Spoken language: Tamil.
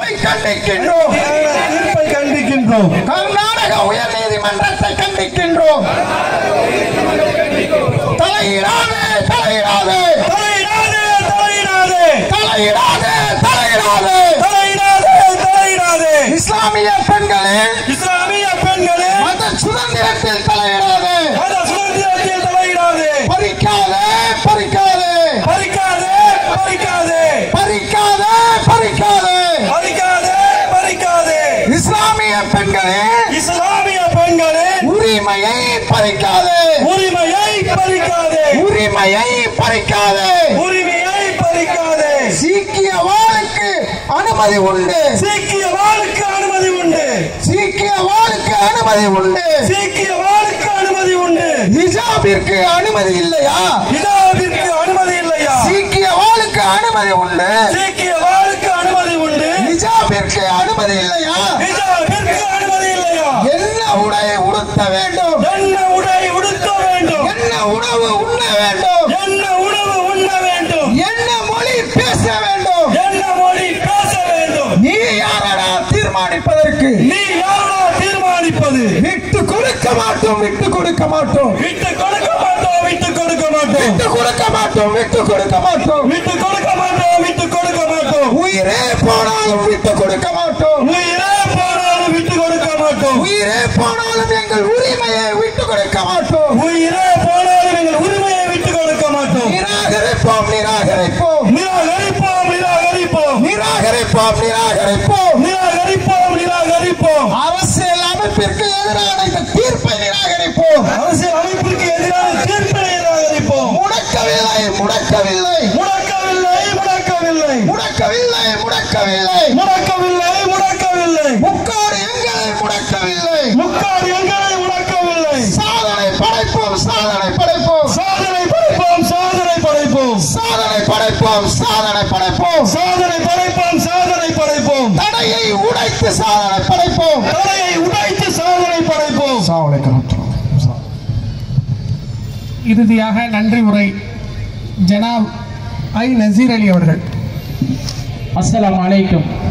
கண்டிக்கின்றோம் தீர்ப்பை கண்டிக்கின்றோம் கர்நாடக உயர் நீதிமன்றத்தை கண்டிக்கின்றோம். தலையிடாதே தலையிடாதே. தலையிடாதே தலையிடாதே. தலையிடாதே தலையிடாதே. தலையிடாதே தலையிடாதே. இஸ்லாமிய பெண்களே இஸ்லாமிய பெண்களே இஸ்லாமிய பெண்களே உரிமையை பறிக்காதே. உரிமையை பறிக்காதே. உரிமையை பறிக்காதே. உரிமையை பறிக்காதே. சீக்கிய வாளுக்கு அனுமதி உண்டு. சீக்கிய வாளுக்கு அனுமதி உண்டு. சீக்கிய வாளுக்கு அனுமதி உண்டு. சீக்கிய வாளுக்கு அனுமதி உண்டு. ஹிஜாபிற்கு அனுமதி இல்லையா? இதாவிற்கு அனுமதி இல்லையா? சீக்கிய வாளுக்கு அனுமதி உண்டு. சீக்கிய வாளுக்கு அனுமதி உண்டு. ஹிஜாபிற்கு அனுமதி இல்லையா? இல்லையா என்ன உடை உடுத்த வேண்டும்? என்ன உடை உடுத்த வேண்டும்? என்ன உணவு உண்ண வேண்டும்? என்ன உணவு உண்ண வேண்டும்? என்ன மொழி பேச வேண்டும்? என்ன மொழி பேச வேண்டும்? நீ யாரடா தீர்மானிப்பதற்கு? நீ யாரா தீர்மானிப்பது? விட்டு கொடுக்க மாட்டோம் விட்டு கொடுக்க மாட்டோம். விட்டு கொடுக்க மாட்டோம் விட்டு கொடுக்க மாட்டோம். விட்டு கொடுக்க மாட்டோம் விட்டு கொடுக்க மாட்டோம். விட்டு கொடுக்க மாட்டோம் விட்டு கொடுக்க மாட்டோம். உயிரே போனாலும் விட்டு கொடுக்க மாட்டோம். உயிரே மாட்டோம். உயிரே போனாலும் எங்கள் உரிமையை விட்டு கொடுக்க மாட்டோம். உயிரே போனாலும் எங்கள் உரிமையை விட்டு கொடுக்க மாட்டோம். நிராகரிப்போம் நிராகரிப்போம். நிராகரிப்போம் நிராகரிப்போம். நிராகரிப்போம் நிராகரிப்போம். நிராகரிப்போம் நிராகரிப்போம். அரசியல் அமைப்பிற்கு எதிரான இந்த தீர்ப்பை நிராகரிப்போம். அரசியல் அமைப்பிற்கு எதிரான தீர்ப்பை நிராகரிப்போம். முடக்கவில்லை முடக்கவில்லை. முடக்கவில்லை முடக்கவில்லை. முடக்கவில்லை முடக்கவில்லை. முடக்கவில்லை முடக்கவில்லை. முக்காடு முடக்கவில்லை முக்காடு எங்களை முடக்கவில்லை சாதனை படைப்போம் சாதனை படைப்போம். சாதனை படைப்போம் சாதனை படைப்போம். சாதனை படைப்போம் சாதனை படைப்போம். சாதனை படைப்போம் சாதனை படைப்போம். தடையை உடைத்து சாதனை படைப்போம். தலையை உடைத்து சாதனை படைப்போம். இறுதியாக நன்றி உரை ஜனாப் ஐ நசீர் அலி அவர்கள். அஸ்ஸலாமு அலைக்கும்.